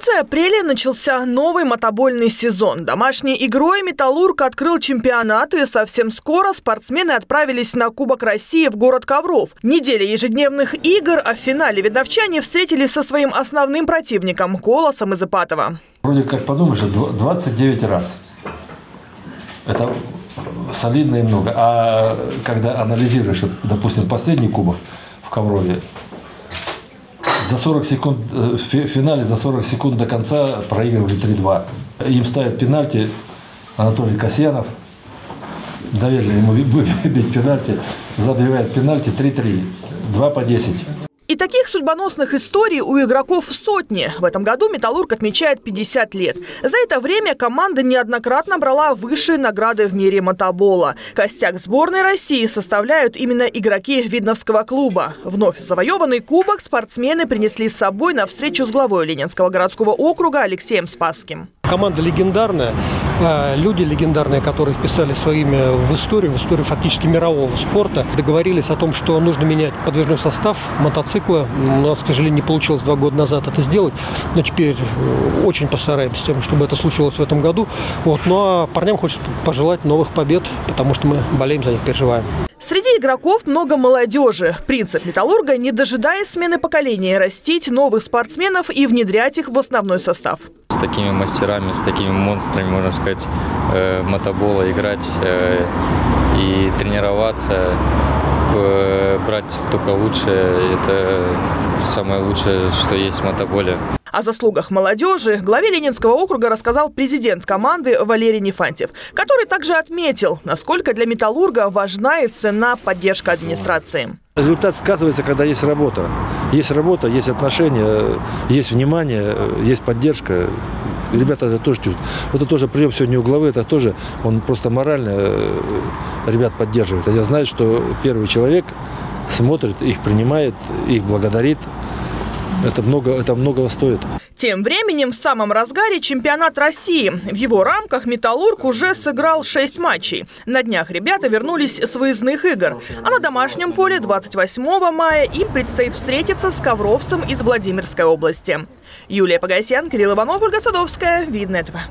конце апреля начался новый мотобольный сезон. Домашней игрой «Металлург» открыл чемпионат, и совсем скоро спортсмены отправились на Кубок России в город Ковров. Неделя ежедневных игр, а в финале видовчане встретились со своим основным противником – Колосом из Ипатова. Вроде как подумаешь, 29 раз. Это солидно и много. А когда анализируешь, допустим, последний кубок в Коврове, за 40 секунд, э, в финале за 40 секунд до конца проигрывали 3-2. Им ставят пенальти Анатолий Касьянов. Доверили ему выбить пенальти. Забивает пенальти 3-3. 2 по 10. И таких судьбоносных историй у игроков сотни. В этом году «Металлург» отмечает 50 лет. За это время команда неоднократно брала высшие награды в мире мотобола. Костяк сборной России составляют именно игроки Видновского клуба. Вновь завоеванный кубок спортсмены принесли с собой на встречу с главой Ленинского городского округа Алексеем Спасским. Команда легендарная, а, люди легендарные, которые вписали свое имя в историю, в историю фактически мирового спорта, договорились о том, что нужно менять подвижной состав мотоцикла. У нас, к сожалению, не получилось два года назад это сделать, но теперь э, очень постараемся тем, чтобы это случилось в этом году. Вот. Ну а парням хочется пожелать новых побед, потому что мы болеем за них, переживаем. Среди игроков много молодежи. Принцип «Металлурга» – не дожидаясь смены поколения, растить новых спортсменов и внедрять их в основной состав такими мастерами, с такими монстрами, можно сказать, э, мотобола играть э, и тренироваться, э, брать только лучшее. Это самое лучшее, что есть в мотоболе. О заслугах молодежи главе Ленинского округа рассказал президент команды Валерий Нефантьев, который также отметил, насколько для «Металлурга» важна и цена поддержка администрации. Результат сказывается, когда есть работа. Есть работа, есть отношения, есть внимание, есть поддержка. Ребята это тоже чувствуют. Это тоже прием сегодня у главы, это тоже, он просто морально э, ребят поддерживает. А я знаю, что первый человек смотрит, их принимает, их благодарит. Это, много, это многого стоит. Тем временем в самом разгаре чемпионат России. В его рамках «Металлург» уже сыграл 6 матчей. На днях ребята вернулись с выездных игр. А на домашнем поле 28 мая им предстоит встретиться с ковровцем из Владимирской области. Юлия Погосян, Кирилл Иванов, Ольга Садовская. Видно этого.